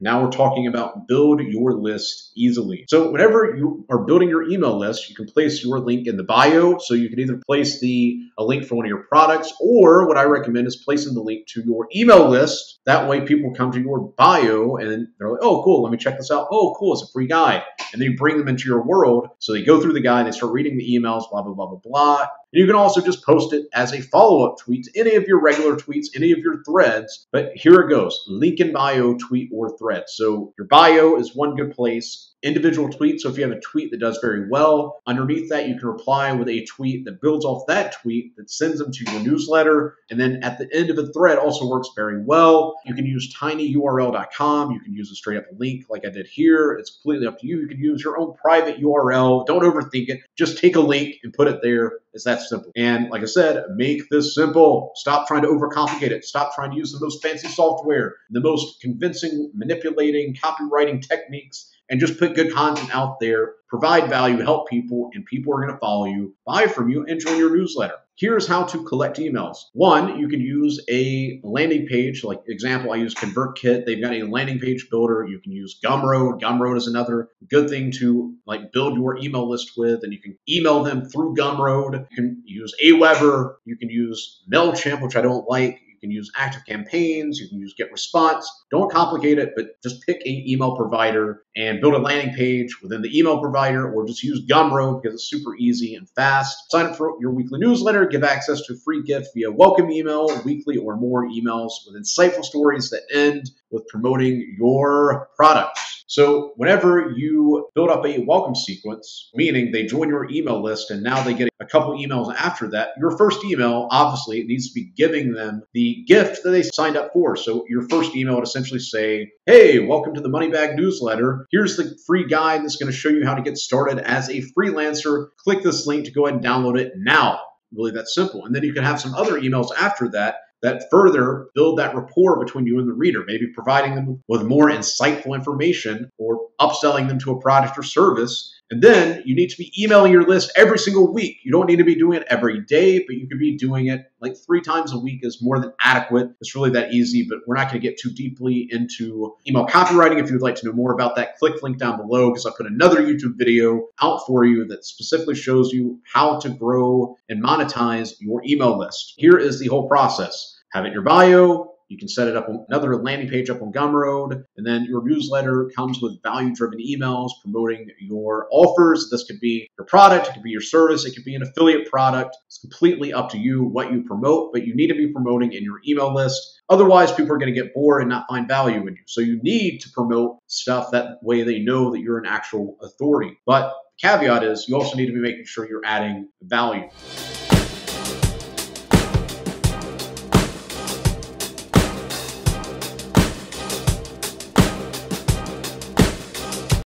Now we're talking about build your list easily. So whenever you are building your email list, you can place your link in the bio. So you can either place the a link for one of your products, or what I recommend is placing the link to your email list. That way people come to your bio and they're like, oh, cool, let me check this out. Oh, cool, it's a free guide. And then you bring them into your world. So they go through the guide, they start reading the emails, blah, blah, blah, blah, blah. And you can also just post it as a follow up tweet to any of your regular tweets, any of your threads. But here it goes link in bio, tweet, or thread. So your bio is one good place individual tweets. So if you have a tweet that does very well, underneath that, you can reply with a tweet that builds off that tweet that sends them to your newsletter. And then at the end of a thread also works very well. You can use tinyurl.com. You can use a straight up link like I did here. It's completely up to you. You can use your own private URL. Don't overthink it. Just take a link and put it there. It's that simple. And like I said, make this simple. Stop trying to overcomplicate it. Stop trying to use the most fancy software, the most convincing, manipulating, copywriting techniques and just put good content out there, provide value, help people, and people are going to follow you, buy from you, and join your newsletter. Here's how to collect emails. One, you can use a landing page. Like example, I use ConvertKit. They've got a landing page builder. You can use Gumroad. Gumroad is another good thing to like build your email list with, and you can email them through Gumroad. You can use Aweber. You can use Mailchimp, which I don't like. You can use active campaigns, you can use GetResponse. Don't complicate it, but just pick a email provider and build a landing page within the email provider or just use Gumroad because it's super easy and fast. Sign up for your weekly newsletter, give access to a free gift via welcome email, weekly or more emails with insightful stories that end with promoting your products. So whenever you build up a welcome sequence, meaning they join your email list and now they get couple emails after that, your first email obviously needs to be giving them the gift that they signed up for. So your first email would essentially say, Hey, welcome to the Moneybag newsletter. Here's the free guide that's going to show you how to get started as a freelancer. Click this link to go ahead and download it now. Really that simple. And then you can have some other emails after that that further build that rapport between you and the reader, maybe providing them with more insightful information or upselling them to a product or service and then you need to be emailing your list every single week. You don't need to be doing it every day, but you could be doing it like three times a week is more than adequate. It's really that easy, but we're not going to get too deeply into email copywriting. If you'd like to know more about that, click link down below because I put another YouTube video out for you that specifically shows you how to grow and monetize your email list. Here is the whole process. Have it in your bio, you can set it up on another landing page up on Gumroad, and then your newsletter comes with value-driven emails promoting your offers. This could be your product, it could be your service, it could be an affiliate product. It's completely up to you what you promote, but you need to be promoting in your email list. Otherwise, people are going to get bored and not find value in you. So you need to promote stuff that way they know that you're an actual authority. But caveat is you also need to be making sure you're adding value.